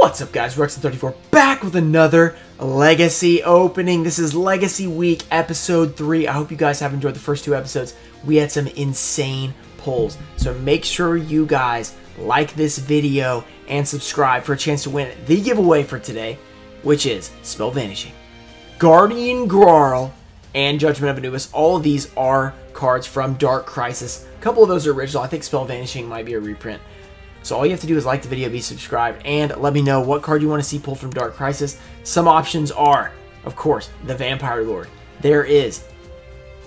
What's up guys, Ruxin34 back with another Legacy opening. This is Legacy Week episode 3. I hope you guys have enjoyed the first two episodes. We had some insane pulls. So make sure you guys like this video and subscribe for a chance to win the giveaway for today, which is Spell Vanishing, Guardian Grarl, and Judgment of Anubis. All of these are cards from Dark Crisis. A couple of those are original. I think Spell Vanishing might be a reprint. So all you have to do is like the video, be subscribed, and let me know what card you want to see pulled from Dark Crisis. Some options are, of course, the Vampire Lord. There is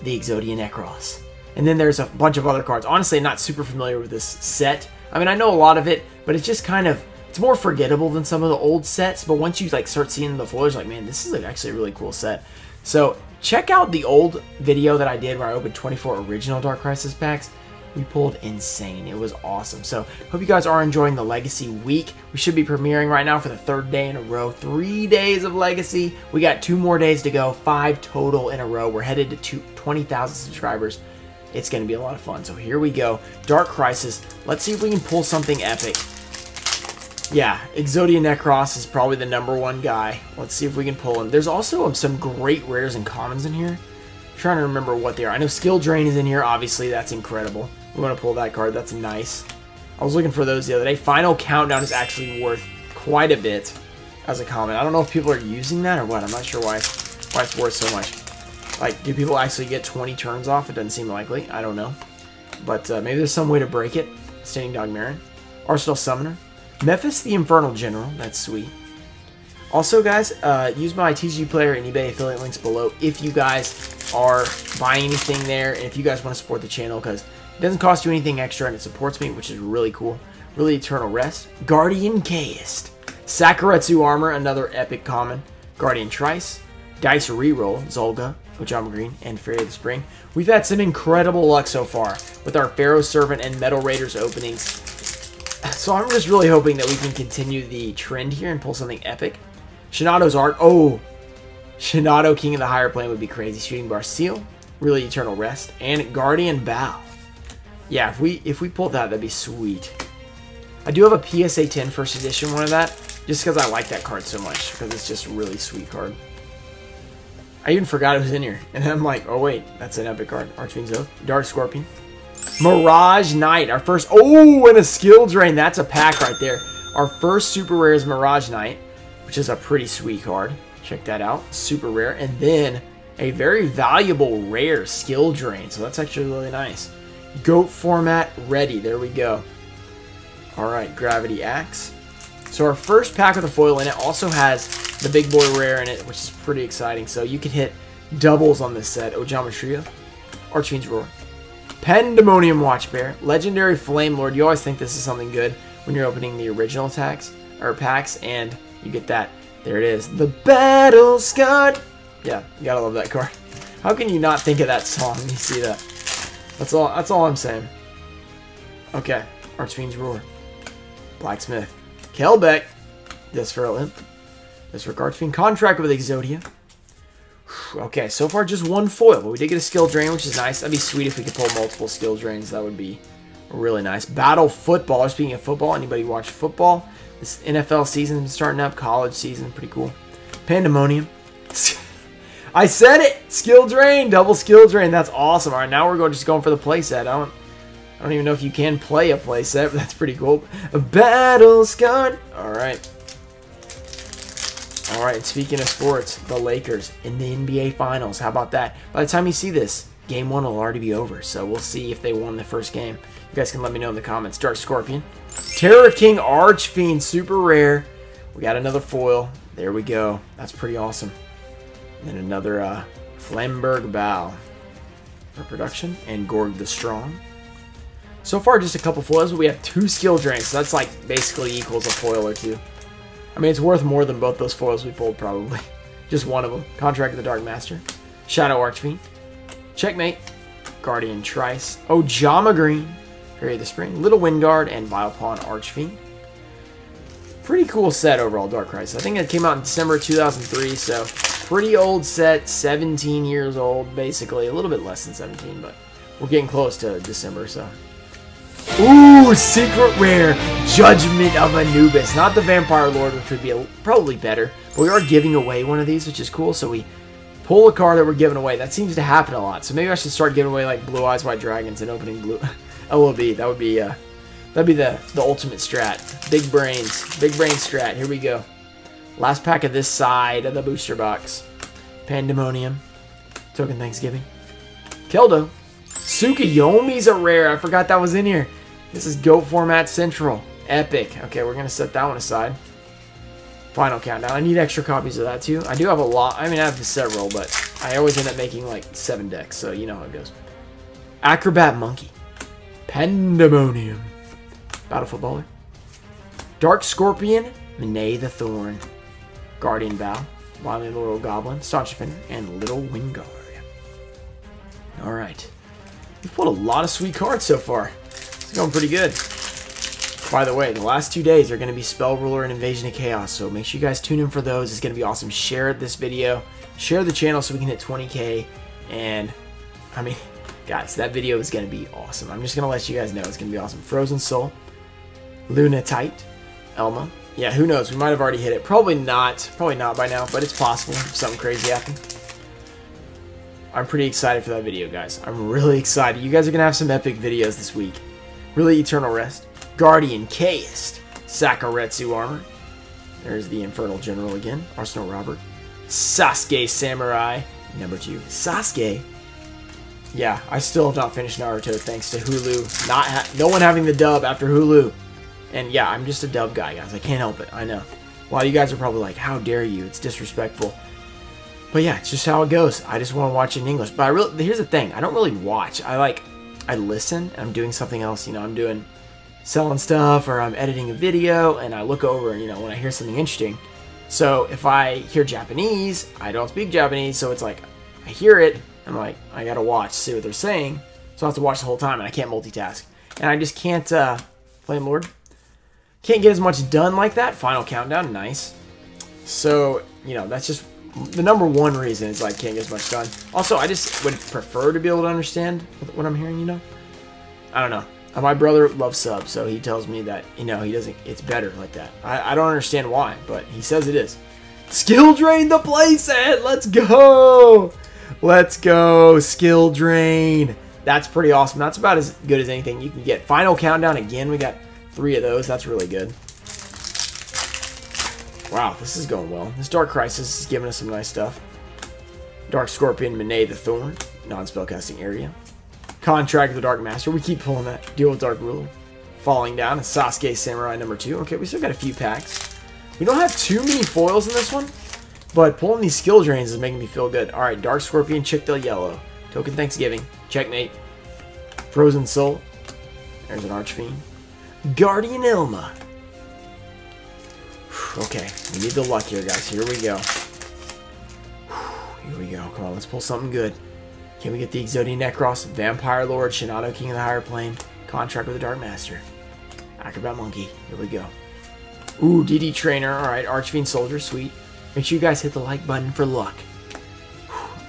the Exodia Necross. And then there's a bunch of other cards. Honestly, I'm not super familiar with this set. I mean, I know a lot of it, but it's just kind of, it's more forgettable than some of the old sets. But once you like start seeing the foils, like, man, this is actually a really cool set. So check out the old video that I did where I opened 24 original Dark Crisis packs we pulled insane. It was awesome. So, hope you guys are enjoying the Legacy week. We should be premiering right now for the third day in a row. Three days of Legacy. We got two more days to go. Five total in a row. We're headed to 20,000 subscribers. It's going to be a lot of fun. So, here we go. Dark Crisis. Let's see if we can pull something epic. Yeah, Exodia Necross is probably the number one guy. Let's see if we can pull him. There's also some great rares and commons in here. I'm trying to remember what they are. I know Skill Drain is in here. Obviously, that's incredible. We want to pull that card. That's nice. I was looking for those the other day. Final Countdown is actually worth quite a bit as a comment. I don't know if people are using that or what. I'm not sure why, why it's worth so much. Like, do people actually get 20 turns off? It doesn't seem likely. I don't know. But uh, maybe there's some way to break it. Standing Dog Marron. Arsenal Summoner. Mefist the Infernal General. That's sweet. Also, guys, uh, use my TCGPlayer and eBay affiliate links below if you guys are buying anything there and if you guys want to support the channel because it doesn't cost you anything extra and it supports me, which is really cool. Really Eternal Rest. Guardian Chaos. Sakuretsu Armor, another epic common. Guardian Tryce. Dice Reroll, Zolga, Ojama Green, and Fairy of the Spring. We've had some incredible luck so far with our Pharaoh Servant and Metal Raiders openings. So I'm just really hoping that we can continue the trend here and pull something epic. Shinato's Ark. Oh, Shinato King of the Higher Plane would be crazy. Shooting Bar Seal, really Eternal Rest, and Guardian Baou. Yeah, if we if we pulled that, that'd be sweet. I do have a PSA 10 first edition one of that, just because I like that card so much, because it's just really sweet card. I even forgot it was in here, and I'm like, oh wait, that's an epic card. Archfiend's Oath, Dark Scorpion, Mirage Knight, our first, oh, and a Skill Drain, that's a pack right there. Our first super rare is Mirage Knight, which is a pretty sweet card. Check that out, super rare, and then a very valuable rare Skill Drain, so that's actually really nice. Goat format ready. There we go. Alright, Gravity Axe. So our first pack with a foil in it also has the Big Boy Rare in it, which is pretty exciting. So you can hit doubles on this set. Ojama Trio, Archfiend's Roar, Pandemonium Watchbear, Legendary Flame Lord. You always think this is something good when you're opening the original attacks or packs, and you get that. There it is. The Battle Scarred. Yeah, you gotta love that card. How can you not think of that song when you see that? That's all. That's all I'm saying. Okay, Archfiend's Roar, Blacksmith, Kelbek, Imp, Disregard Archfiend Contract with Exodia. Okay, so far just one foil, but we did get a skill drain, which is nice. That'd be sweet if we could pull multiple skill drains. That would be really nice. Battle football. Speaking of football, anybody watch football? This NFL season starting up, college season, pretty cool. Pandemonium. I said it! Skill drain, double skill drain. That's awesome. All right, now we're going just going for the playset. I don't, I don't even know if you can play a playset, but that's pretty cool. A battle scarred. All right. All right. Speaking of sports, the Lakers in the NBA Finals. How about that? By the time you see this, Game one will already be over, so we'll see if they won the first game. You guys can let me know in the comments. Dark Scorpion. Terror King Archfiend, super rare. We got another foil. There we go. That's pretty awesome. And another uh, Flamberg Bow for production. And Gorg the Strong. So far, just a couple foils, but we have two skill drains. So that's like basically equals a foil or two. I mean, it's worth more than both those foils we pulled, probably. Just one of them. Contract of the Dark Master. Shadow Archfiend. Checkmate. Guardian Tryce. Ojama Green. Fairy of the Spring. Little Windguard and Vilepawn Archfiend. Pretty cool set overall, Dark Crisis. I think it came out in December 2003, so pretty old set, 17 years old, basically. A little bit less than 17, but we're getting close to December, so. Ooh, secret rare, Judgment of Anubis. Not the Vampire Lord, which would be a, probably better. But we are giving away one of these, which is cool. So we pull a card that we're giving away. That seems to happen a lot. So maybe I should start giving away like Blue Eyes White Dragons and opening blue LOB. That would be uh, that'd be the the ultimate strat. Big brains, big brain strat. Here we go. Last pack of this side of the booster box. Pandemonium, Token Thanksgiving, Keldo, Tsukuyomi's a rare. I forgot that was in here. This is GOAT Format Central. Epic. Okay, we're going to set that one aside. Final countdown. I need extra copies of that too. I do have a lot. I mean, I have several, but I always end up making like seven decks, so you know how it goes. Acrobat Monkey. Pandemonium. Battle Footballer. Dark Scorpion. Monet the Thorn. Guardian Vow. Wily Loyal Goblin. Staunch And Little Wingard. Alright. We've pulled a lot of sweet cards so far. It's going pretty good. By the way, the last two days are going to be Spell Ruler and Invasion of Chaos, so make sure you guys tune in for those. It's going to be awesome. Share this video, share the channel so we can hit 20k, and, I mean, guys, that video is going to be awesome. I'm just going to let you guys know it's going to be awesome. Frozen Soul, Lunatite, Elma. Yeah, who knows? We might have already hit it. Probably not. Probably not by now, but it's possible if something crazy happened. I'm pretty excited for that video, guys. I'm really excited. You guys are going to have some epic videos this week. Really Eternal Rest. Guardian Chaos. Sakuretsu Armor. There's the Infernal General again. Arsenal Robber. Sasuke Samurai. Number two. Sasuke. Yeah, I still have not finished Naruto thanks to Hulu. Not No one having the dub after Hulu. And yeah, I'm just a dub guy, guys. I can't help it. I know. Of you guys are probably like, how dare you? It's disrespectful. But yeah, it's just how it goes. I just want to watch in English. But I really, here's the thing. I don't really watch. I like, I listen. I'm doing something else. You know, I'm doing selling stuff or I'm editing a video and I look over, and, you know, when I hear something interesting. So if I hear Japanese, I don't speak Japanese. So it's like, I hear it. I'm like, I got to watch, see what they're saying. So I have to watch the whole time and I can't multitask. And I just can't, uh, Flame Lord. Can't get as much done like that. Final countdown, nice. So, you know, that's just the number one reason is like can't get as much done. Also, I just would prefer to be able to understand what I'm hearing. You know, I don't know. My brother loves subs, so he tells me that you know he doesn't. It's better like that. I, I don't understand why, but he says it is. Skill drain the playset. Let's go. Let's go. Skill drain. That's pretty awesome. That's about as good as anything you can get. Final countdown again. We got three of those. That's really good. Wow, this is going well. This Dark Crisis is giving us some nice stuff. Dark Scorpion, Monet the Thorn, non-spellcasting area. Contract with the Dark Master. We keep pulling that. Deal with Dark Ruler. Falling down. And Sasuke Samurai number two. Okay, we still got a few packs. We don't have too many foils in this one, but pulling these skill drains is making me feel good. Alright, Dark Scorpion, Chick the Yellow. Token Thanksgiving. Checkmate. Frozen Soul. There's an Archfiend. Guardian Elma. Okay, we need the luck here, guys. Here we go. Here we go. Come on, let's pull something good. Can we get the Exodia Necross, Vampire Lord, Shinato King of the Higher Plane, Contract with the Dark Master, Acrobat Monkey. Here we go. Ooh, DD Trainer. Alright, Archfiend Soldier. Sweet. Make sure you guys hit the like button for luck.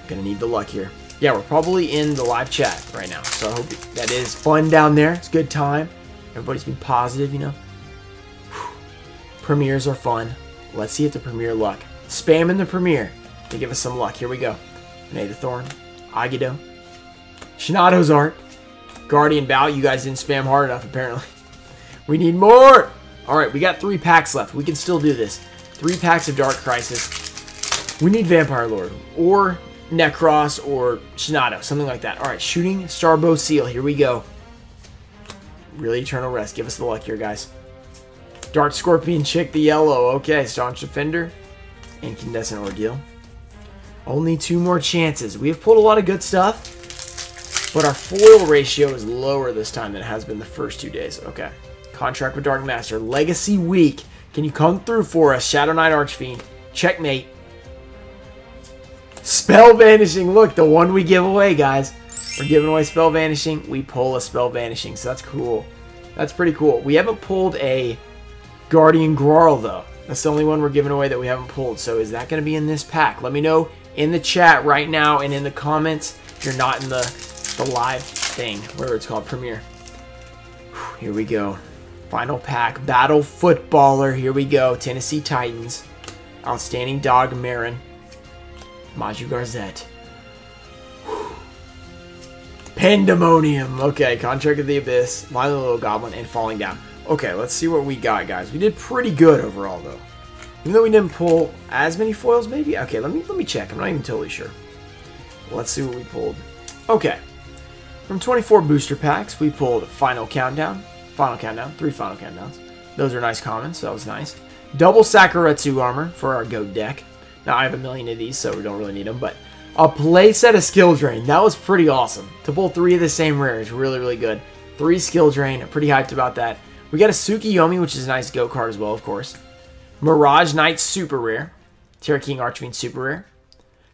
Gonna need the luck here. Yeah, we're probably in the live chat right now, so I hope that is fun down there. It's a good time. Everybody's been positive, you know. Premieres are fun. Let's see if the premiere luck. Spam in the premiere to give us some luck. Here we go. The Thorn. Agido. Shinato's Ark. Guardian Vow. You guys didn't spam hard enough, apparently. We need more! Alright, we got three packs left. We can still do this. Three packs of Dark Crisis. We need Vampire Lord. Or Necross or Shinado. Something like that. Alright, Shooting Starbow Seal. Here we go. Really Eternal Rest. Give us the luck here, guys. Dark Scorpion Chick the yellow. Okay, Staunch Defender. Incandescent Ordeal. Only two more chances. We have pulled a lot of good stuff, but our foil ratio is lower this time than it has been the first two days. Okay. Contract with Dark Master. Legacy Week. Can you come through for us? Shadow Knight Archfiend. Checkmate. Spell Vanishing. Look, the one we give away, guys. We're giving away Spell Vanishing. We pull a Spell Vanishing, so that's cool. That's pretty cool. We haven't pulled a Guardian Grarl, though. That's the only one we're giving away that we haven't pulled. So is that going to be in this pack? Let me know in the chat right now and in the comments if you're not in the, the live thing, whatever it's called, premiere. Here we go. Final pack. Battle Footballer. Here we go. Tennessee Titans. Outstanding Dog Marron. Maju Garzett. Pandemonium. Okay, Contract of the Abyss, My Little Goblin, and Falling Down. Okay, let's see what we got, guys. We did pretty good overall, though. Even though we didn't pull as many foils, maybe? Okay, let me let me check. I'm not even totally sure. Let's see what we pulled. Okay. From 24 booster packs, we pulled Final Countdown. Final Countdown. Three Final Countdowns. Those are nice commons, So that was nice. Double Sakuretsu armor for our GOAT deck. Now, I have a million of these, so we don't really need them, but a playset of Skill Drain. That was pretty awesome. To pull three of the same rare is really, really good. Three Skill Drain. I'm pretty hyped about that. We got a Tsukuyomi, which is a nice go card as well, of course. Mirage Knight Super Rare. Terror King Archfiend Super Rare.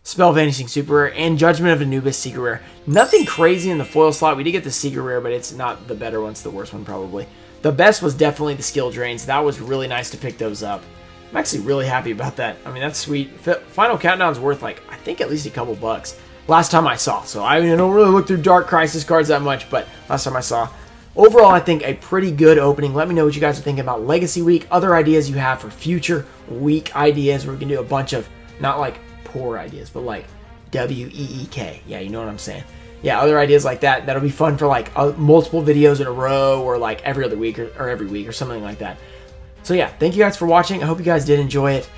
Spell Vanishing Super Rare, and Judgment of Anubis Secret Rare. Nothing crazy in the foil slot. We did get the Secret Rare, but it's not the better one. It's the worst one, probably. The best was definitely the Skill Drains. That was really nice to pick those up. I'm actually really happy about that. I mean, that's sweet. Final Countdown's worth, like, I think at least a couple bucks. Last time I saw. So I, mean, I don't really look through Dark Crisis cards that much, but last time I saw. Overall, I think a pretty good opening. Let me know what you guys are thinking about Legacy Week. Other ideas you have for future week ideas. where we can do a bunch of, not like poor ideas, but like W-E-E-K. Yeah, you know what I'm saying. Yeah, other ideas like that. That'll be fun for like uh, multiple videos in a row or like every other week or, or every week or something like that. So yeah, thank you guys for watching. I hope you guys did enjoy it.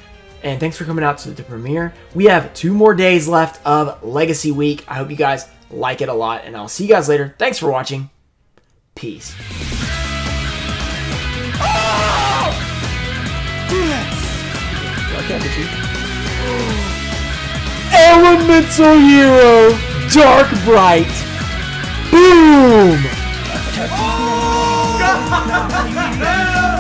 And thanks for coming out to the premiere. We have two more days left of Legacy Week. I hope you guys like it a lot. And I'll see you guys later. Thanks for watching. Peace. Oh! Yes! Elemental Hero! Dark Bright! Boom! Oh!